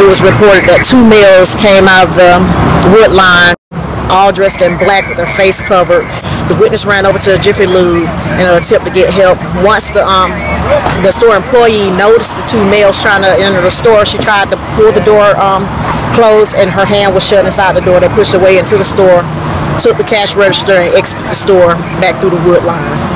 It was reported that two males came out of the wood line, all dressed in black with their face covered. The witness ran over to Jiffy Lube in an attempt to get help. Once the um the store employee noticed the two males trying to enter the store, she tried to pull the door um closed and her hand was shut inside the door. They pushed away into the store, took the cash register and exited the store back through the wood line.